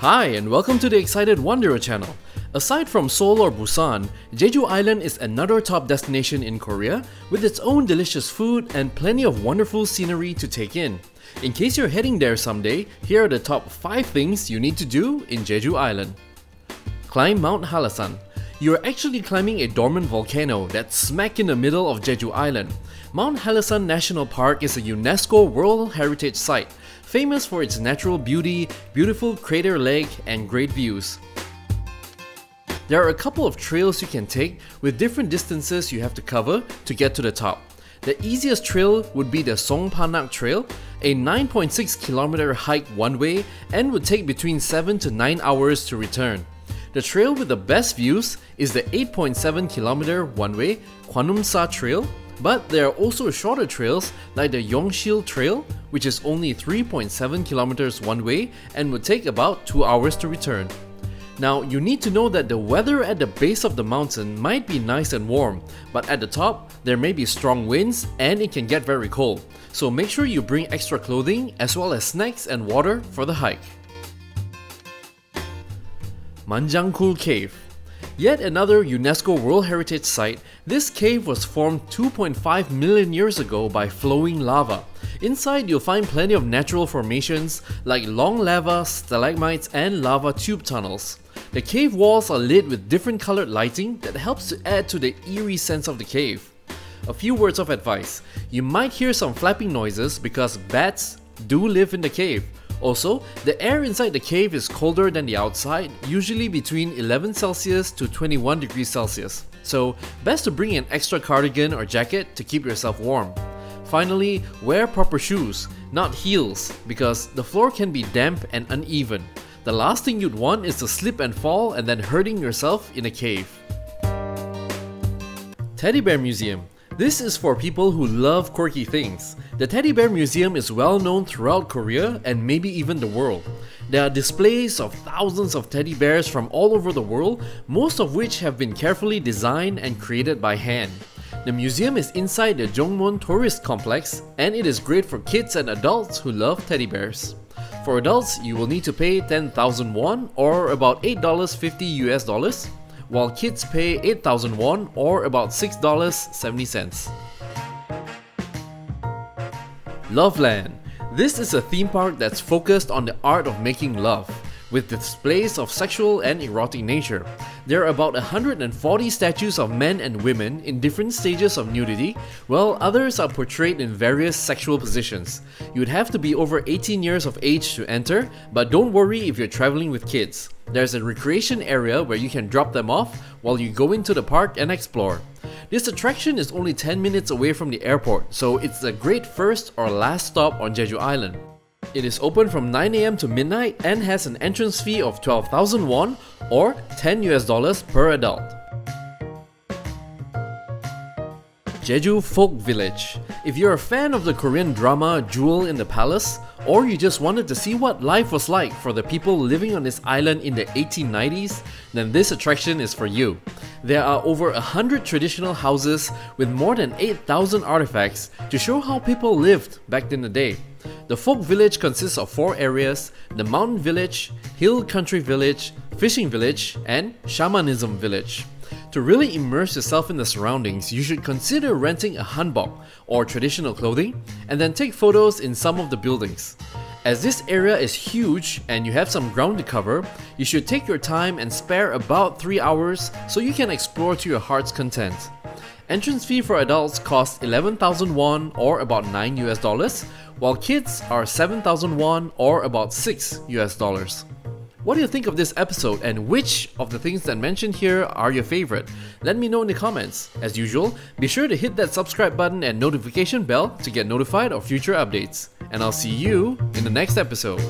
Hi, and welcome to the Excited Wanderer channel. Aside from Seoul or Busan, Jeju Island is another top destination in Korea with its own delicious food and plenty of wonderful scenery to take in. In case you're heading there someday, here are the top 5 things you need to do in Jeju Island. Climb Mount Hallasan. You're actually climbing a dormant volcano that's smack in the middle of Jeju Island. Mount Hallasan National Park is a UNESCO World Heritage Site, famous for its natural beauty, beautiful crater lake, and great views. There are a couple of trails you can take with different distances you have to cover to get to the top. The easiest trail would be the Songpanak Trail, a 9.6 kilometer hike one way and would take between 7 to 9 hours to return. The trail with the best views is the 8.7 kilometer one way Kwanumsa Trail, but there are also shorter trails like the Yongshil Trail, which is only 3.7 kilometers one way and would take about 2 hours to return. Now, you need to know that the weather at the base of the mountain might be nice and warm, but at the top, there may be strong winds and it can get very cold. So make sure you bring extra clothing as well as snacks and water for the hike. Manjanggul Cave Yet another UNESCO World Heritage Site, this cave was formed 2.5 million years ago by flowing lava. Inside, you'll find plenty of natural formations like long lava, stalagmites, and lava tube tunnels. The cave walls are lit with different colored lighting that helps to add to the eerie sense of the cave. A few words of advice. You might hear some flapping noises because bats do live in the cave. Also, the air inside the cave is colder than the outside, usually between 11 Celsius to 21 degrees Celsius. So, best to bring an extra cardigan or jacket to keep yourself warm. Finally, wear proper shoes, not heels, because the floor can be damp and uneven. The last thing you'd want is to slip and fall and then hurting yourself in a cave. Teddy Bear Museum. This is for people who love quirky things. The Teddy Bear Museum is well known throughout Korea and maybe even the world. There are displays of thousands of teddy bears from all over the world, most of which have been carefully designed and created by hand. The museum is inside the Jungmun Tourist Complex and it is great for kids and adults who love teddy bears. For adults, you will need to pay 10,000 won or about $8.50 US dollars, while kids pay 8,000 won or about $6.70. Loveland. This is a theme park that's focused on the art of making love with displays of sexual and erotic nature. There are about 140 statues of men and women in different stages of nudity, while others are portrayed in various sexual positions. You'd have to be over 18 years of age to enter, but don't worry if you're traveling with kids. There's a recreation area where you can drop them off while you go into the park and explore. This attraction is only 10 minutes away from the airport, so it's a great first or last stop on Jeju Island. It is open from 9am to midnight and has an entrance fee of 12,000 won or 10 US dollars per adult. Jeju Folk Village. If you're a fan of the Korean drama Jewel in the Palace, or you just wanted to see what life was like for the people living on this island in the 1890s, then this attraction is for you. There are over 100 traditional houses with more than 8,000 artifacts to show how people lived back in the day. The folk village consists of four areas the mountain village, hill country village, fishing village, and shamanism village. To really immerse yourself in the surroundings, you should consider renting a hanbok or traditional clothing and then take photos in some of the buildings. As this area is huge and you have some ground to cover, you should take your time and spare about 3 hours so you can explore to your heart's content. Entrance fee for adults costs 11,000 won or about 9 US dollars, while kids are 7,000 won or about 6 US dollars. What do you think of this episode and which of the things that mentioned here are your favorite? Let me know in the comments. As usual, be sure to hit that subscribe button and notification bell to get notified of future updates. And I'll see you in the next episode.